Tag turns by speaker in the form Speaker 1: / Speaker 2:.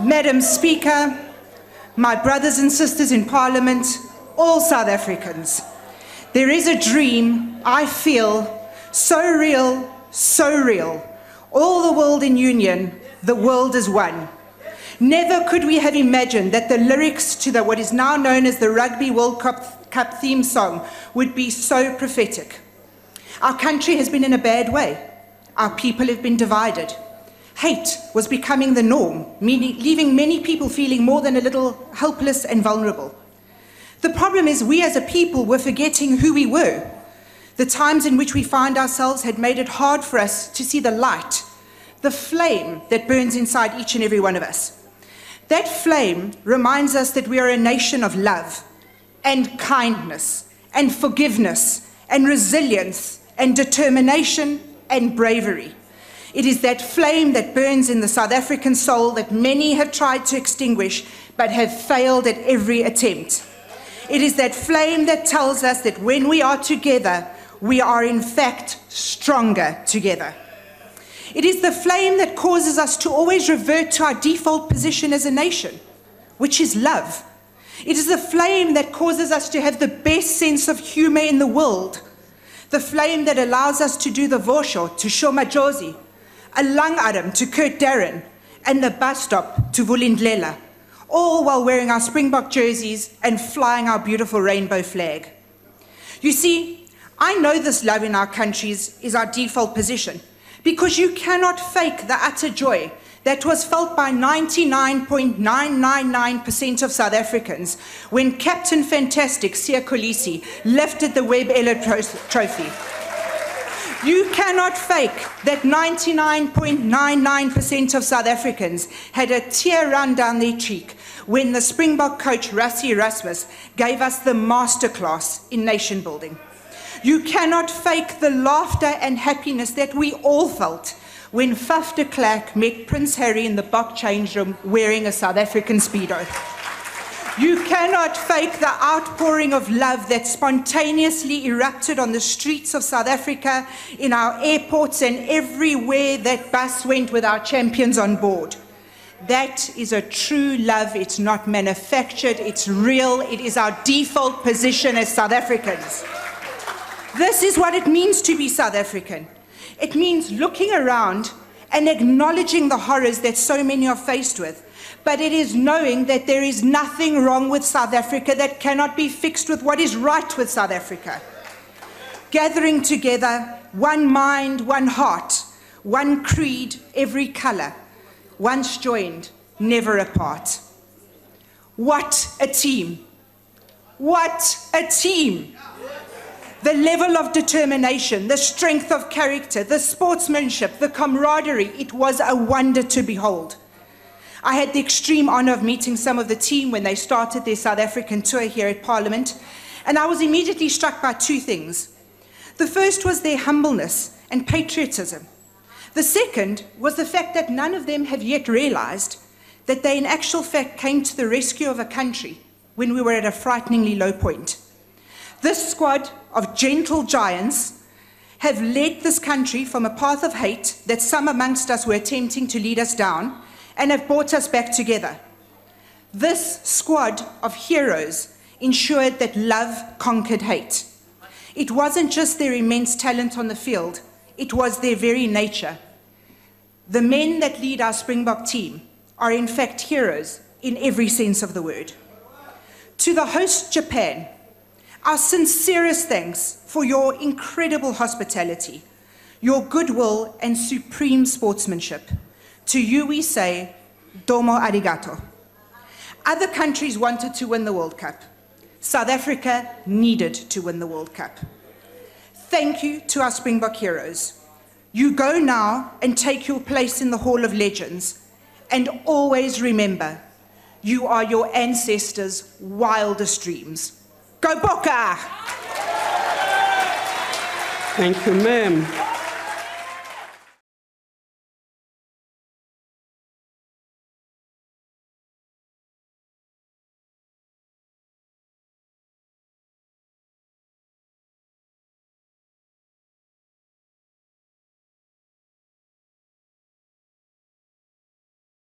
Speaker 1: Madam Speaker, my brothers and sisters in Parliament, all South Africans, there is a dream I feel so real, so real. All the world in union, the world is one. Never could we have imagined that the lyrics to the, what is now known as the Rugby World Cup, Cup theme song would be so prophetic. Our country has been in a bad way. Our people have been divided. Hate was becoming the norm, meaning, leaving many people feeling more than a little helpless and vulnerable. The problem is, we as a people were forgetting who we were. The times in which we find ourselves had made it hard for us to see the light, the flame that burns inside each and every one of us. That flame reminds us that we are a nation of love and kindness and forgiveness and resilience and determination and bravery. It is that flame that burns in the South African soul that many have tried to extinguish but have failed at every attempt. It is that flame that tells us that when we are together, we are in fact stronger together. It is the flame that causes us to always revert to our default position as a nation, which is love. It is the flame that causes us to have the best sense of humor in the world, the flame that allows us to do the Vosho to Sho Madjozi, lung Langarm to Kurt Darren, and the bus stop to Vulindlela, all while wearing our Springbok jerseys and flying our beautiful rainbow flag. You see, I know this love in our countries is our default position because you cannot fake the utter joy that was felt by 99.999% of South Africans when Captain Fantastic Siya Kolisi lifted the Webb Ellis Trophy. You cannot fake that 99.99% of South Africans had a tear run down their cheek when the Springbok coach Rassie Erasmus gave us the masterclass in nation building. You cannot fake the laughter and happiness that we all felt when Faf de Klerk met Prince Harry in the Bok change room wearing a South African Speedo. You cannot fake the outpouring of love that spontaneously erupted on the streets of South Africa, in our airports, and everywhere that bus went with our champions on board. That is a true love. It's not manufactured, it's real. It is our default position as South Africans. This is what it means to be South African. It means looking around and acknowledging the horrors that so many are faced with. But it is knowing that there is nothing wrong with South Africa that cannot be fixed with what is right with South Africa. Gathering together, one mind, one heart, one creed, every color, once joined, never apart. What a team! What a team! the level of determination, the strength of character, the sportsmanship, the camaraderie, it was a wonder to behold. I had the extreme honor of meeting some of the team when they started their South African tour here at Parliament, and I was immediately struck by two things. The first was their humbleness and patriotism. The second was the fact that none of them have yet realized that they, in actual fact, came to the rescue of a country when we were at a frighteningly low point. This squad of gentle giants have led this country from a path of hate that some amongst us were attempting to lead us down and have brought us back together. This squad of heroes ensured that love conquered hate. It wasn't just their immense talent on the field, it was their very nature. The men that lead our Springbok team are, in fact, heroes in every sense of the word. To the host, Japan, our sincerest thanks for your incredible hospitality, your goodwill, and supreme sportsmanship. To you we say, domo arigato. Other countries wanted to win the World Cup. South Africa needed to win the World Cup. Thank you to our Springbok heroes. You go now and take your place in the Hall of Legends. And always remember, you are your ancestors' wildest dreams. Go Bokke!
Speaker 2: Thank you, ma'am.